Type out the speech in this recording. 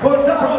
Protector。